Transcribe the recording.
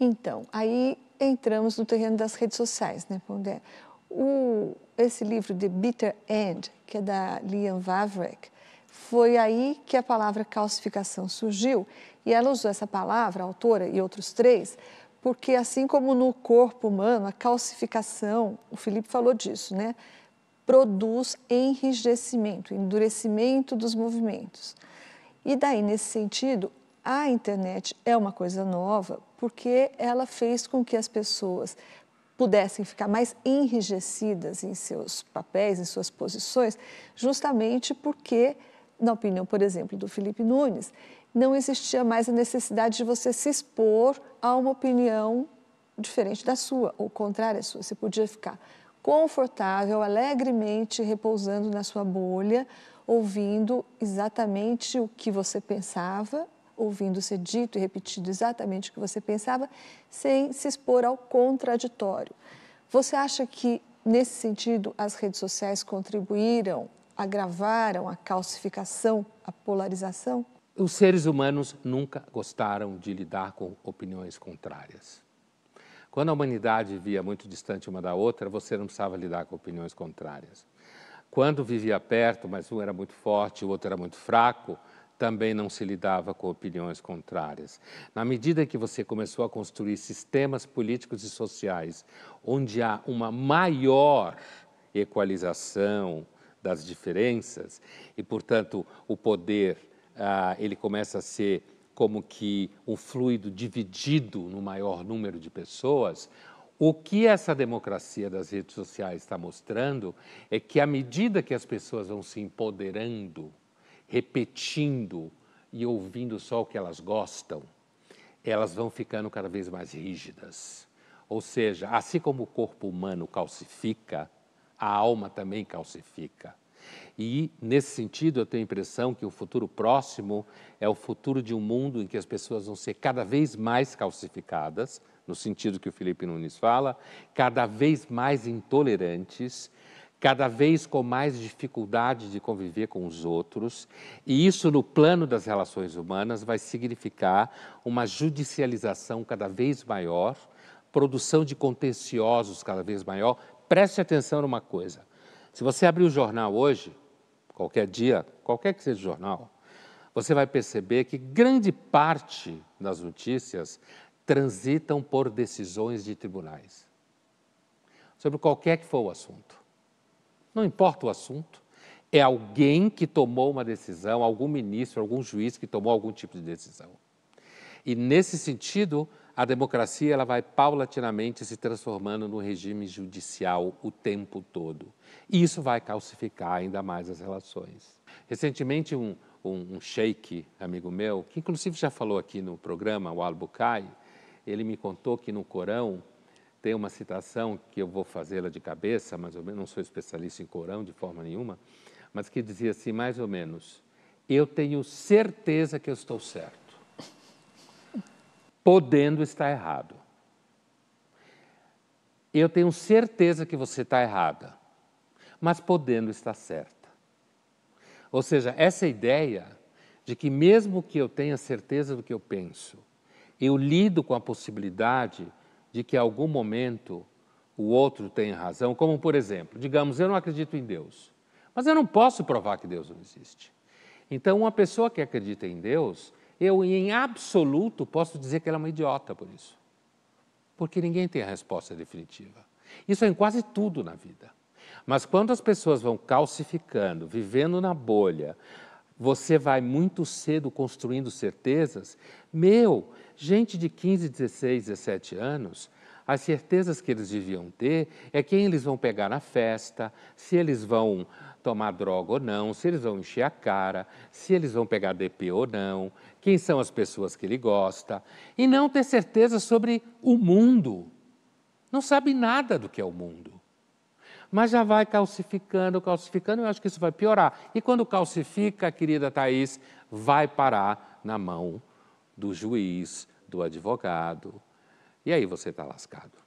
Então, aí entramos no terreno das redes sociais, né, Pondé? O, esse livro, The Bitter End, que é da Liam Vavreck, foi aí que a palavra calcificação surgiu. E ela usou essa palavra, a autora e outros três, porque assim como no corpo humano, a calcificação, o Felipe falou disso, né? Produz enrijecimento, endurecimento dos movimentos. E daí, nesse sentido, a internet é uma coisa nova porque ela fez com que as pessoas pudessem ficar mais enrijecidas em seus papéis, em suas posições, justamente porque, na opinião, por exemplo, do Felipe Nunes, não existia mais a necessidade de você se expor a uma opinião diferente da sua, ou contrária à sua. Você podia ficar confortável, alegremente repousando na sua bolha, ouvindo exatamente o que você pensava, ouvindo ser dito e repetido exatamente o que você pensava, sem se expor ao contraditório. Você acha que, nesse sentido, as redes sociais contribuíram, agravaram a calcificação, a polarização? Os seres humanos nunca gostaram de lidar com opiniões contrárias. Quando a humanidade vivia muito distante uma da outra, você não precisava lidar com opiniões contrárias. Quando vivia perto, mas um era muito forte, o outro era muito fraco, também não se lidava com opiniões contrárias. Na medida que você começou a construir sistemas políticos e sociais onde há uma maior equalização das diferenças e, portanto, o poder ah, ele começa a ser como que um fluido dividido no maior número de pessoas, o que essa democracia das redes sociais está mostrando é que, à medida que as pessoas vão se empoderando, repetindo e ouvindo só o que elas gostam, elas vão ficando cada vez mais rígidas. Ou seja, assim como o corpo humano calcifica, a alma também calcifica. E, nesse sentido, eu tenho a impressão que o futuro próximo é o futuro de um mundo em que as pessoas vão ser cada vez mais calcificadas, no sentido que o Felipe Nunes fala, cada vez mais intolerantes, cada vez com mais dificuldade de conviver com os outros, e isso, no plano das relações humanas, vai significar uma judicialização cada vez maior, produção de contenciosos cada vez maior. Preste atenção numa coisa: se você abrir o jornal hoje, qualquer dia, qualquer que seja o jornal, você vai perceber que grande parte das notícias transitam por decisões de tribunais. Sobre qualquer que for o assunto. Não importa o assunto, é alguém que tomou uma decisão, algum ministro, algum juiz que tomou algum tipo de decisão. E nesse sentido, a democracia ela vai paulatinamente se transformando no regime judicial o tempo todo. E isso vai calcificar ainda mais as relações. Recentemente, um, um, um sheik, amigo meu, que inclusive já falou aqui no programa, o Al-Bukai, ele me contou que no Corão tem uma citação que eu vou fazê-la de cabeça, mas eu não sou especialista em Corão de forma nenhuma, mas que dizia assim, mais ou menos, eu tenho certeza que eu estou certo podendo estar errado. Eu tenho certeza que você está errada, mas podendo estar certa. Ou seja, essa ideia de que, mesmo que eu tenha certeza do que eu penso, eu lido com a possibilidade de que, em algum momento, o outro tenha razão, como, por exemplo, digamos, eu não acredito em Deus, mas eu não posso provar que Deus não existe. Então, uma pessoa que acredita em Deus, eu, em absoluto, posso dizer que ela é uma idiota por isso. Porque ninguém tem a resposta definitiva. Isso é em quase tudo na vida. Mas quando as pessoas vão calcificando, vivendo na bolha, você vai muito cedo construindo certezas. Meu, gente de 15, 16, 17 anos, as certezas que eles deviam ter é quem eles vão pegar na festa, se eles vão tomar droga ou não, se eles vão encher a cara, se eles vão pegar DP ou não, quem são as pessoas que ele gosta, e não ter certeza sobre o mundo. Não sabe nada do que é o mundo. Mas já vai calcificando, calcificando, eu acho que isso vai piorar. E quando calcifica, querida Thaís, vai parar na mão do juiz, do advogado. E aí você está lascado.